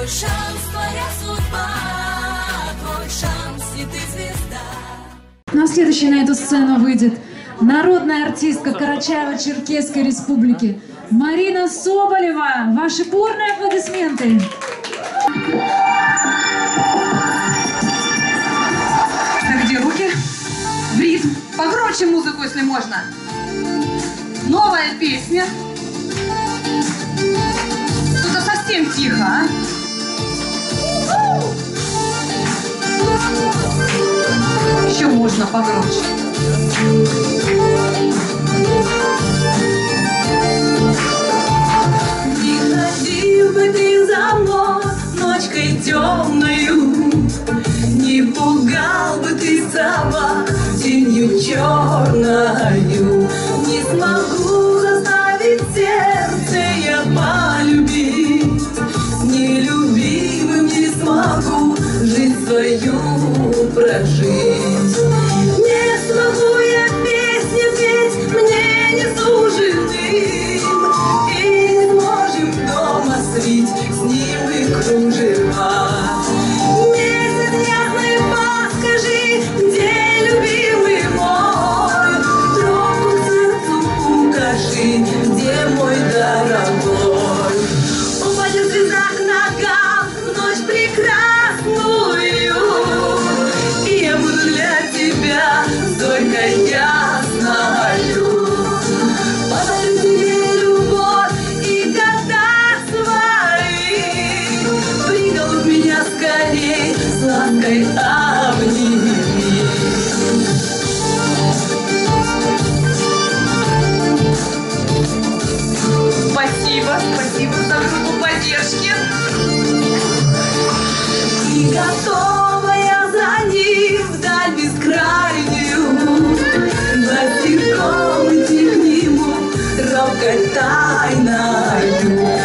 Твой шанс, твоя судьба, твой шанс, и ты звезда. Ну а следующей на эту сцену выйдет народная артистка Карачаево-Черкесской республики Марина Соболева. Ваши бурные аплодисменты. Так, где руки? В ритм. Погромче музыку, если можно. Новая песня. Что-то совсем тихо, а? Можно погромче. Не ходил бы ты за мной ночкой темною, Не пугал бы ты собак тенью черною. Не смогу заставить сердце я полюбить, Нелюбимым не смогу жизнь свою прожить. Сладкой обними. Спасибо, спасибо за группу поддержки. И готова я за ним вдаль бескрайнюю, Босиком идти к нему робкой тайною.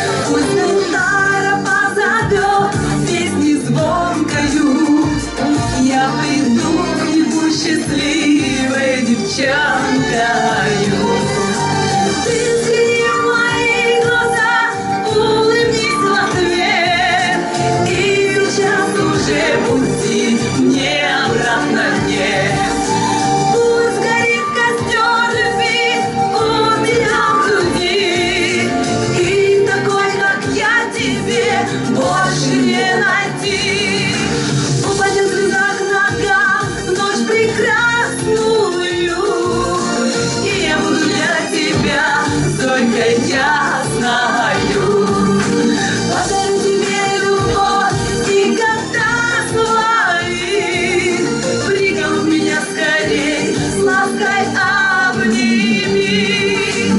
Обними.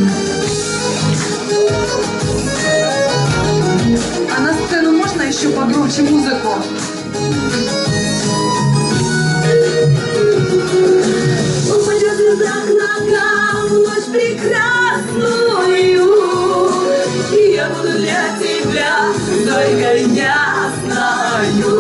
А на сцену можно еще погромче музыку? Я буду для тебя только ясною.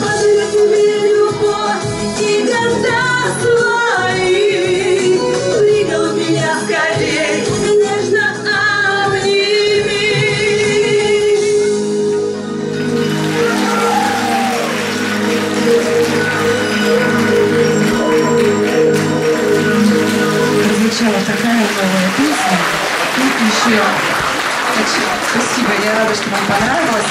Подарю тебе любовь и года свои, Приголубь меня скорей, нежно обними. Прозвучала такая новая песня. Тут еще... Спасибо, я рада, что вам понравилось.